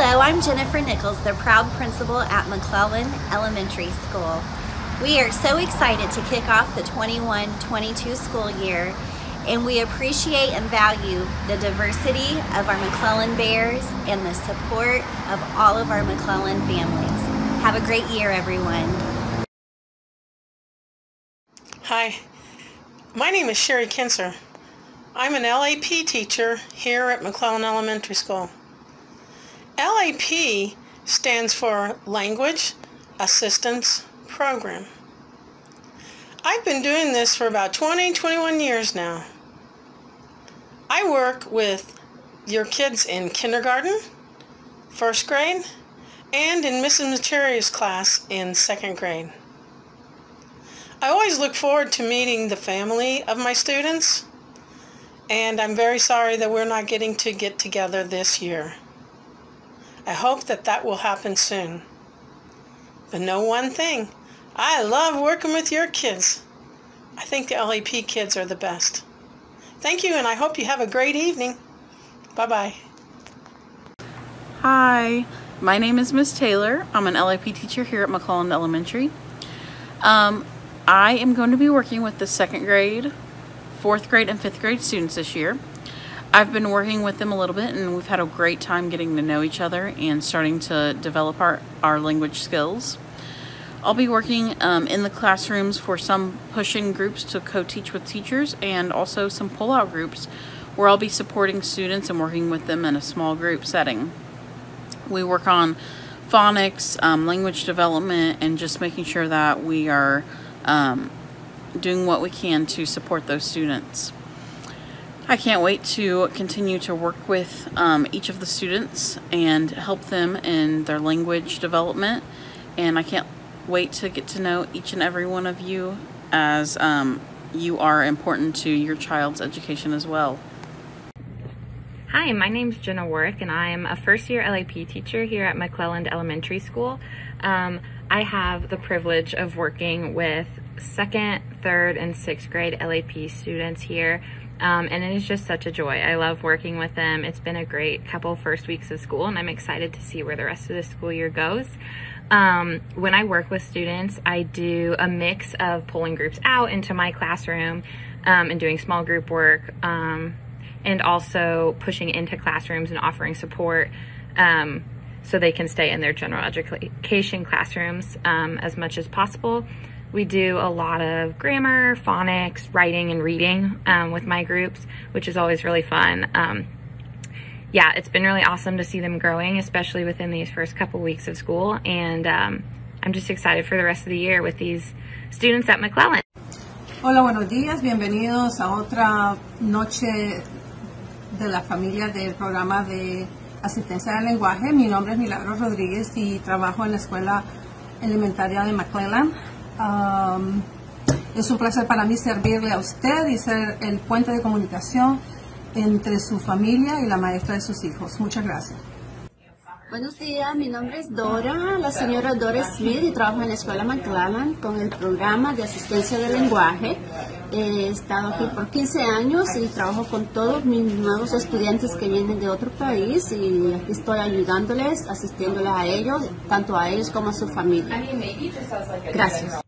Hello, I'm Jennifer Nichols, the proud principal at McClelland Elementary School. We are so excited to kick off the 21-22 school year and we appreciate and value the diversity of our McClelland Bears and the support of all of our McClelland families. Have a great year, everyone. Hi, my name is Sherry Kinser. I'm an LAP teacher here at McClelland Elementary School. LAP stands for Language Assistance Program. I've been doing this for about 20, 21 years now. I work with your kids in kindergarten, first grade, and in Mrs. Materia's class in second grade. I always look forward to meeting the family of my students, and I'm very sorry that we're not getting to get together this year. I hope that that will happen soon. But know one thing, I love working with your kids. I think the LAP kids are the best. Thank you, and I hope you have a great evening. Bye-bye. Hi, my name is Miss Taylor. I'm an LAP teacher here at McClelland Elementary. Um, I am going to be working with the second grade, fourth grade, and fifth grade students this year. I've been working with them a little bit and we've had a great time getting to know each other and starting to develop our, our language skills. I'll be working um, in the classrooms for some pushing groups to co-teach with teachers and also some pull-out groups where I'll be supporting students and working with them in a small group setting. We work on phonics, um, language development, and just making sure that we are um, doing what we can to support those students. I can't wait to continue to work with um, each of the students and help them in their language development and I can't wait to get to know each and every one of you as um, you are important to your child's education as well. Hi, my name is Jenna Warwick and I am a first year LAP teacher here at McClelland Elementary School. Um, I have the privilege of working with second, third, and sixth grade LAP students here um, and it is just such a joy. I love working with them. It's been a great couple first weeks of school and I'm excited to see where the rest of the school year goes. Um, when I work with students, I do a mix of pulling groups out into my classroom um, and doing small group work um, and also pushing into classrooms and offering support um, so they can stay in their general education classrooms um, as much as possible. We do a lot of grammar, phonics, writing, and reading um, with my groups, which is always really fun yeah, it's been really awesome to see them growing, especially within these first couple weeks of school. And um, I'm just excited for the rest of the year with these students at McClelland. Hola, buenos días. Bienvenidos a otra noche de la familia del programa de asistencia del lenguaje. Mi nombre es Milagro Rodríguez y trabajo en la escuela elementaria de McClelland. Um, es un placer para mí servirle a usted y ser el puente de comunicación entre su familia y la maestra de sus hijos. Muchas gracias. Buenos días, mi nombre es Dora, la señora Dora Smith y trabajo en la Escuela McClellan con el programa de asistencia del lenguaje. He estado aquí por 15 años y trabajo con todos mis nuevos estudiantes que vienen de otro país y aquí estoy ayudándoles, asistiéndoles a ellos, tanto a ellos como a su familia. Gracias.